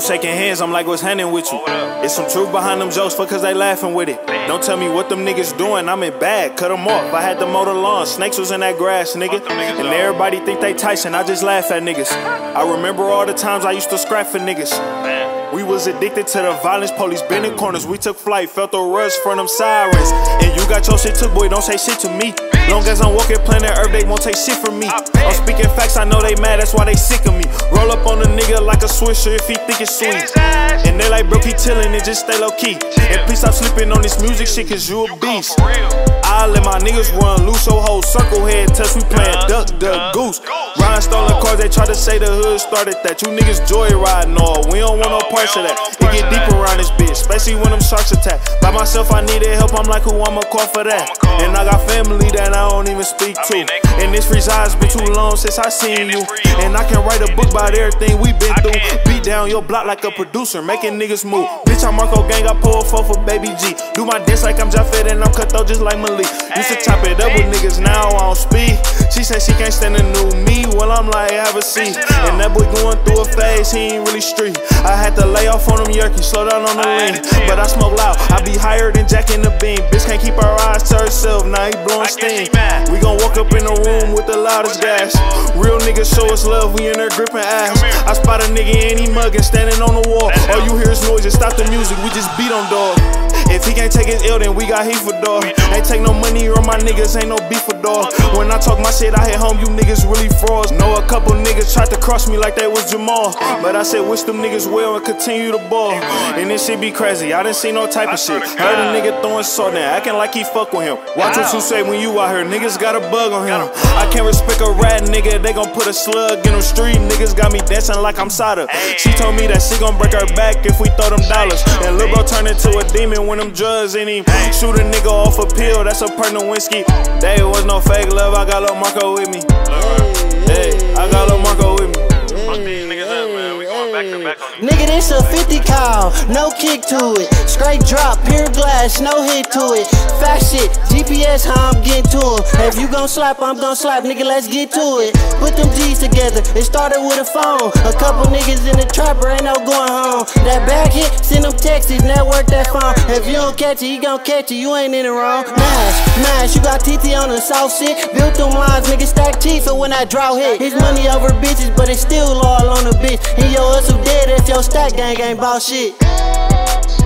shaking hands, I'm like, what's happening with you? It's some truth behind them jokes, for cause they laughing with it. Don't tell me what them niggas doing, I'm in bad, cut them off. I had to mow the lawn, snakes was in that grass, nigga. And everybody think they Tyson, I just laugh at niggas. I remember all the times I used to scrap for niggas. We was addicted to the violence, police been in corners. We took flight, felt the rush from them sirens. And you got your shit took, boy, don't say shit to me. Long as I'm walking planet Earth, they won't take shit from me. I'm speaking facts, I know they mad, that's why they sick of me. Roll up on a nigga like a swisher if he think it's sweet. And they like, bro, keep chillin' and just stay low key. And please stop sleeping on this music shit, cause you a beast. I let my niggas run loose, so whole circle head touch, we playin' duck, duck, goose. Rhinestolen cars, they try to say the hood started that. You niggas joyriding all, we don't want no parts of that. It get deep around this bitch, especially when them sharks attack. By myself, I needed help, I'm like, who I'ma call for that? And I got family that I don't even speak to. And this reside's been too long since I seen you. And I can write a book about everything we been through. Beat down your block like a producer, making niggas move. Bitch, I'm Marko Gang, I pull a four for Baby G. Do my dance like I'm Jaffet and I'm cutthroat just like Malik. Used to chop it up with niggas, now I don't speak. She said she can't stand a new me. Well, I'm have a seat. And that boy going through a phase, he ain't really street. I had to lay off on them yerkies, slow down on the lean. But I smoke loud, I be higher than Jack in the Bean. Bitch can't keep her eyes to herself, now he blowing steam. We gon' walk up in the room with the loudest gas. Real niggas show us love, we in there gripping ass. I spot a nigga and he mugging, standing on the wall. All you hear is noise, just stop the music, we just beat on dog. If he can't take his ill, then we got heat for dog. Ain't take no money or my niggas, ain't no beef for dog. When I talk my shit, I hit home, you niggas really frauds. Know a couple niggas tried to cross me like they was Jamal. But I said, wish them niggas well and continue to ball. And this shit be crazy, I didn't see no type of shit. Heard a nigga throwing salt down, acting like he fuck with him. Watch what you say when you out here, niggas got a bug on him. I can't respect a rat nigga, they gon' put a slug in the street. Niggas got me dancing like I'm Sada. She told me that she gon' break her back if we throw them dollars. And Lil Bro turned into a demon when them drugs in him. Shoot a nigga off a pill, that's a pertinent whiskey. There was no fake love, I got Lil Marko with me. Nigga, this a 50 cal, no kick to it. Straight drop, pure glass, no hit to it. Fast shit, GPS, how I'm getting to him. If you gon' slap, I'm gon' slap, nigga, let's get to it. Put them G's together, it started with a phone. A couple niggas in the trapper, ain't no going home. That back hit, send them texts, network that phone. If you don't catch it, he gon' catch it, you ain't in the wrong. Mash, mash, you got TT on the south shit. Built them lines, nigga, stack cheap for when that drought hit. His money over bitches, but it's still all on the bitch. And yo, hustle dead if your stack gang ain't bout shit. Sports.